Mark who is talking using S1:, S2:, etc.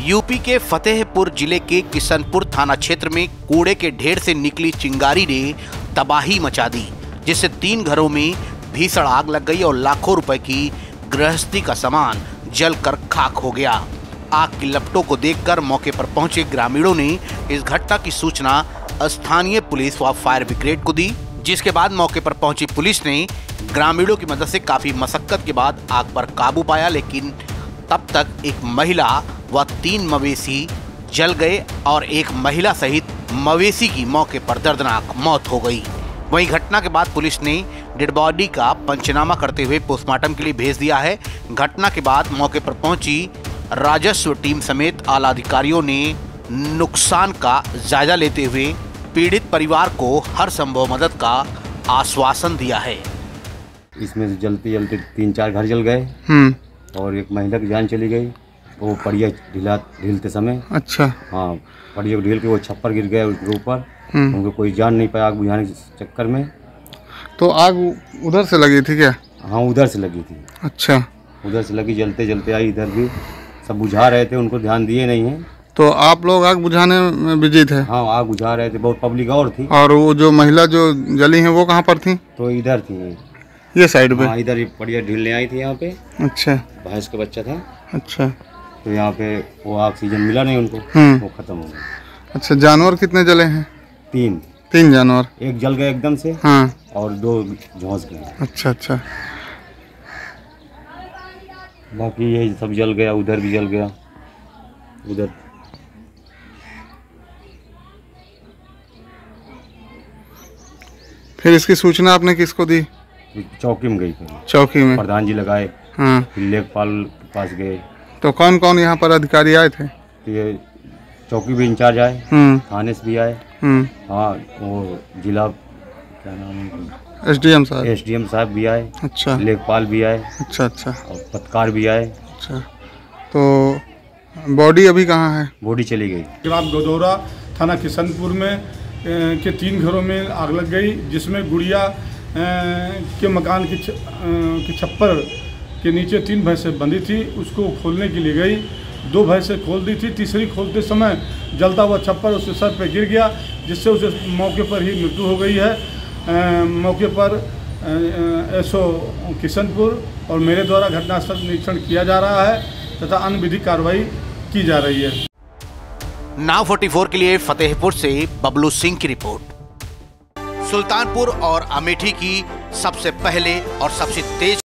S1: UP के फतेहपुर ज़िले के किशनपुर थाना क्षेत्र में कूड़े के ढेर से निकली चिंगारी ने तबाही मचा दी, जिससे तीन घरों में भीषण आग लग गई और लाखों रुपए की गृहस्थी का सामान जलकर खाक हो गया। आग की लपटों को देखकर मौके पर पहुँचे ग्रामीणों ने इस घटना की सूचना स्थानीय पुलिस व फायर ब्रिगेड को दी, जिसके बाद मौके पर पहुँची पुलिस ने ग्रामीणों की मदद से काफ़ी मशक्कत के बाद आग पर काबू पाया, लेकिन तब तक एक महिला व तीन मवेशी जल गए और एक महिला सहित मवेशी की मौके पर दर्दनाक मौत हो गई। वहीं घटना के बाद पुलिस ने डेड बॉडी का पंचनामा करते हुए पोस्टमार्टम के लिए भेज दिया है। घटना के बाद मौके पर पहुँची राजस्व टीम समेत आला अधिकारियों ने नुकसान का जायजा लेते हुए पीड़ित परिवार को हर संभव मदद का आश्वासन दिया है।
S2: इसमें से जलते जलते तीन चार घर जल गए।
S3: हम्म।
S2: और एक महिला की जान चली गई। वो पड़िया ढीला ढीलते समय।
S3: अच्छा।
S2: हाँ पड़िया ढील के वो छप्पर गिर गया उसके ऊपर।
S3: हम्म।
S2: उनको कोई जान नहीं पाया आग बुझाने के चक्कर में।
S3: तो आग उधर से लगी थी क्या?
S2: हाँ उधर से लगी थी।
S3: अच्छा।
S2: उधर से लगी जलते जलते आई इधर भी। सब बुझा रहे थे उनको ध्यान दिए नहीं है।
S3: तो आप लोग आग बुझाने में बिज़ी थे?
S2: हाँ आग बुझा रहे थे बहुत पब्लिक और थी।
S3: और वो जो महिला जो जली है वो कहाँ पर थी?
S2: तो इधर थी।
S3: ये साइड पे?
S2: हाँ इधर ही पड़िया ढीलने आई थी यहाँ पे।
S3: अच्छा।
S2: भैंस का बच्चा था।
S3: अच्छा।
S2: तो यहाँ पे वो ऑक्सीजन मिला नहीं उनको
S3: हम्म।
S2: वो खत्म हो गया।
S3: अच्छा जानवर कितने जले हैं?
S2: तीन।
S3: तीन जानवर।
S2: एक जल गए एकदम से
S3: हाँ।
S2: और दो झोंस गए।
S3: अच्छा अच्छा।
S2: बाकी यही सब जल गया उधर भी जल गया उधर।
S3: फिर इसकी सूचना आपने किसको दी?
S2: चौकी में गई
S3: चौकी में।
S2: प्रधान जी लगाए
S3: हाँ।
S2: लेखपाल के पास गए।
S3: तो कौन कौन यहाँ पर अधिकारी आए थे?
S2: ये चौकी भी इंचार्ज आए
S3: हम्म।
S2: थाने से भी आए।
S3: हम्म।
S2: हाँ वो जिला क्या नाम है?
S3: एस डी एम साहब।
S2: एस डी एम साहब भी आए।
S3: अच्छा।
S2: लेखपाल भी आए।
S3: अच्छा अच्छा।
S2: और पत्रकार भी आए।
S3: अच्छा। तो बॉडी अभी कहाँ है?
S2: बॉडी चली गई।
S4: ग्राम गदौरा थाना किशनपुर में अ, के तीन घरों में आग लग गई जिसमें गुड़िया अ, के मकान की छ, की छप्पर के नीचे तीन भैंसें बंधी थी उसको खोलने के लिए गई। दो भैंसें खोल दी थी तीसरी खोलते समय जलता हुआ छप्पर उसके सर पे गिर गया जिससे उसे मौके पर ही मृत्यु हो गई है। अ, मौके पर एसओ किशनपुर और मेरे द्वारा घटनास्थल निरीक्षण किया जा रहा है तथा अन्य विधि कार्रवाई की जा रही है।
S1: नाव 44 के लिए फतेहपुर से बबलू सिंह की रिपोर्ट। सुल्तानपुर और अमेठी की सबसे पहले और सबसे तेज